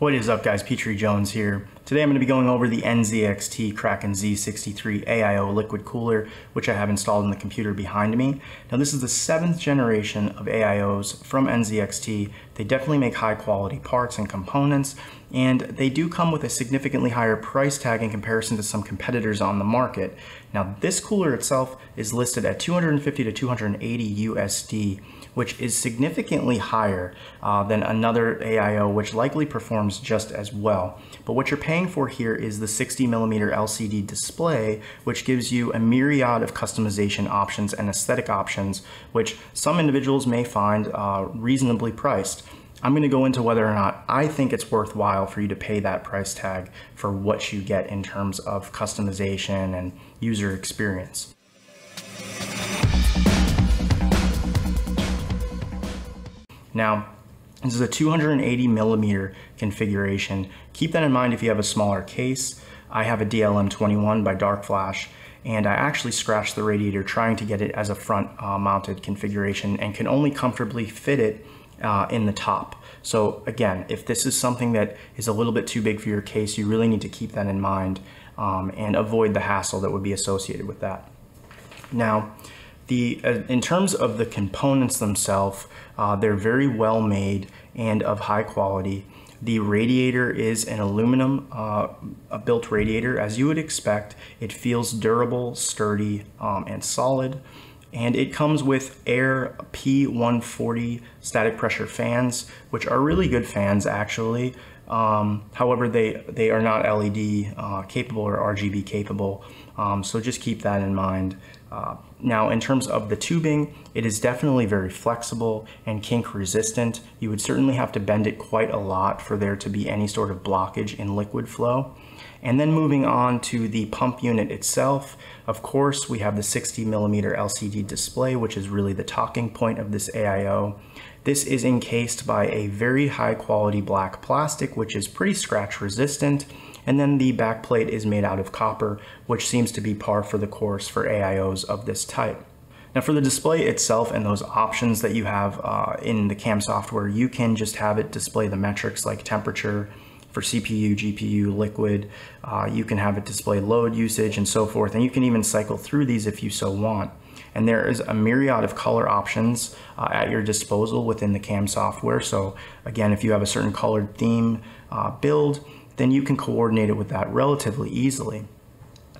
What is up guys, Petree Jones here. Today I'm going to be going over the NZXT Kraken Z63 AIO liquid cooler, which I have installed in the computer behind me. Now this is the seventh generation of AIOs from NZXT. They definitely make high quality parts and components, and they do come with a significantly higher price tag in comparison to some competitors on the market. Now this cooler itself is listed at 250 to 280 USD, which is significantly higher uh, than another AIO, which likely performs just as well. But what you're paying for here is the 60 millimeter LCD display, which gives you a myriad of customization options and aesthetic options, which some individuals may find uh, reasonably priced. I'm going to go into whether or not I think it's worthwhile for you to pay that price tag for what you get in terms of customization and user experience. Now, this is a 280 millimeter configuration. Keep that in mind if you have a smaller case. I have a DLM21 by Dark Flash, and I actually scratched the radiator trying to get it as a front uh, mounted configuration and can only comfortably fit it uh, in the top. So again, if this is something that is a little bit too big for your case, you really need to keep that in mind um, and avoid the hassle that would be associated with that. Now, the, uh, in terms of the components themselves, uh, they're very well made and of high quality. The radiator is an aluminum uh, built radiator. As you would expect, it feels durable, sturdy, um, and solid. And it comes with Aer P140 static pressure fans, which are really good fans actually. Um, however, they, they are not LED uh, capable or RGB capable, um, so just keep that in mind. Uh, now, in terms of the tubing, it is definitely very flexible and kink resistant. You would certainly have to bend it quite a lot for there to be any sort of blockage in liquid flow. And then moving on to the pump unit itself, of course, we have the 60 millimeter LCD display, which is really the talking point of this AIO. This is encased by a very high quality black plastic, which is pretty scratch resistant. And then the backplate is made out of copper, which seems to be par for the course for AIOs of this type. Now for the display itself and those options that you have uh, in the CAM software, you can just have it display the metrics like temperature, for CPU, GPU, liquid. Uh, you can have it display load usage and so forth, and you can even cycle through these if you so want. And there is a myriad of color options uh, at your disposal within the CAM software. So again, if you have a certain colored theme uh, build, then you can coordinate it with that relatively easily.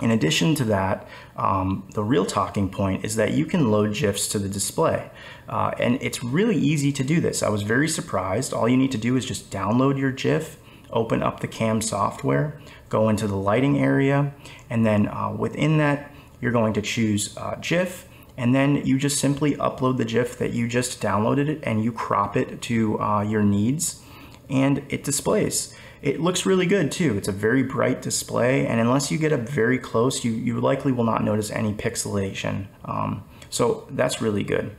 In addition to that, um, the real talking point is that you can load GIFs to the display. Uh, and it's really easy to do this. I was very surprised. All you need to do is just download your GIF, open up the CAM software, go into the lighting area, and then uh, within that, you're going to choose uh, GIF, and then you just simply upload the GIF that you just downloaded it and you crop it to uh, your needs, and it displays. It looks really good too. It's a very bright display, and unless you get up very close, you, you likely will not notice any pixelation. Um, so that's really good.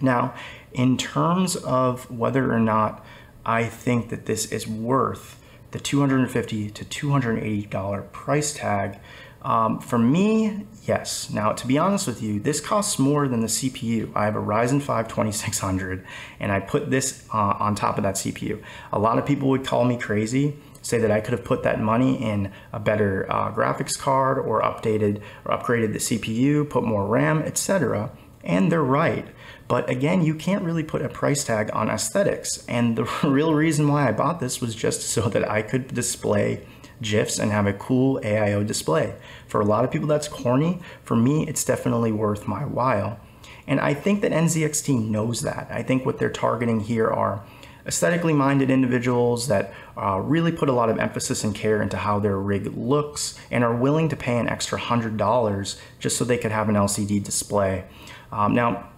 Now, in terms of whether or not I think that this is worth the 250 to $280 price tag, um, for me, yes. Now, to be honest with you, this costs more than the CPU. I have a Ryzen 5 2600 and I put this uh, on top of that CPU. A lot of people would call me crazy, say that I could have put that money in a better uh, graphics card or updated or upgraded the CPU, put more RAM, etc. And they're right. But again, you can't really put a price tag on aesthetics. And the real reason why I bought this was just so that I could display GIFs and have a cool AIO display. For a lot of people, that's corny. For me, it's definitely worth my while. And I think that NZXT knows that. I think what they're targeting here are aesthetically minded individuals that uh, really put a lot of emphasis and care into how their rig looks and are willing to pay an extra $100 just so they could have an LCD display. Um, now,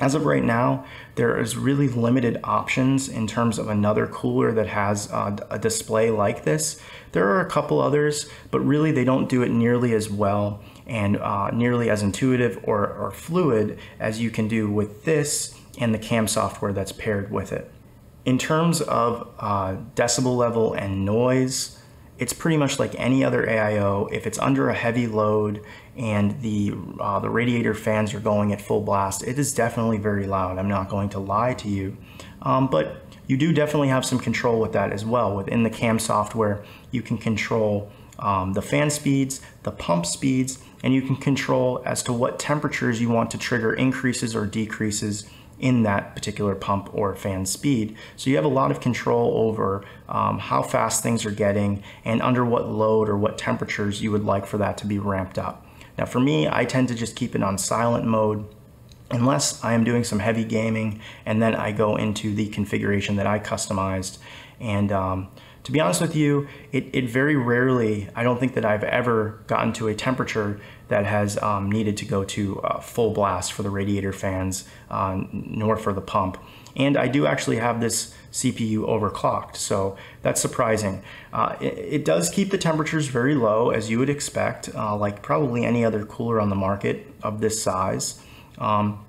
as of right now, there is really limited options in terms of another cooler that has uh, a display like this. There are a couple others, but really they don't do it nearly as well and uh, nearly as intuitive or, or fluid as you can do with this and the CAM software that's paired with it. In terms of uh, decibel level and noise, it's pretty much like any other AIO. If it's under a heavy load and the, uh, the radiator fans are going at full blast, it is definitely very loud. I'm not going to lie to you. Um, but you do definitely have some control with that as well. Within the CAM software, you can control um, the fan speeds, the pump speeds, and you can control as to what temperatures you want to trigger increases or decreases in that particular pump or fan speed. So you have a lot of control over um, how fast things are getting and under what load or what temperatures you would like for that to be ramped up. Now for me, I tend to just keep it on silent mode unless I am doing some heavy gaming and then I go into the configuration that I customized. And um, to be honest with you, it, it, very rarely, I don't think that I've ever gotten to a temperature that has um, needed to go to uh, full blast for the radiator fans, uh, nor for the pump. And I do actually have this CPU overclocked, so that's surprising. Uh, it, it, does keep the temperatures very low, as you would expect, uh, like probably any other cooler on the market of this size. Um,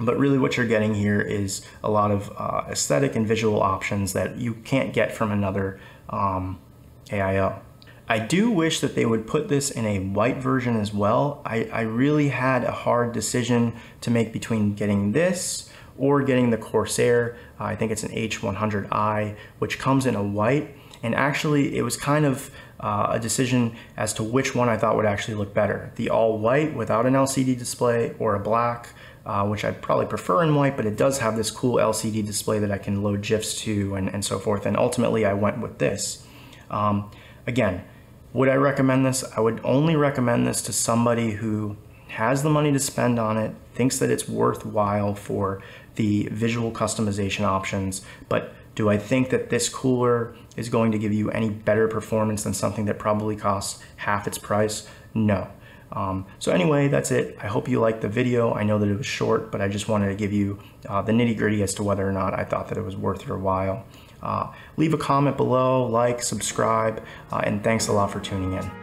but really what you're getting here is a lot of uh, aesthetic and visual options that you can't get from another um, AIO. I do wish that they would put this in a white version as well. I, I really had a hard decision to make between getting this or getting the Corsair. Uh, I think it's an H100i, which comes in a white. And actually, it was kind of uh, a decision as to which one I thought would actually look better. The all white without an LCD display or a black, uh, which I'd probably prefer in white, but it does have this cool LCD display that I can load GIFs to and, and so forth. And ultimately I went with this. Um, again, would I recommend this? I would only recommend this to somebody who has the money to spend on it, thinks that it's worthwhile for the visual customization options, but do I think that this cooler is going to give you any better performance than something that probably costs half its price? No. Um, so anyway, that's it. I hope you liked the video. I know that it was short, but I just wanted to give you uh, the nitty gritty as to whether or not I thought that it was worth your while. Uh, leave a comment below, like, subscribe, uh, and thanks a lot for tuning in.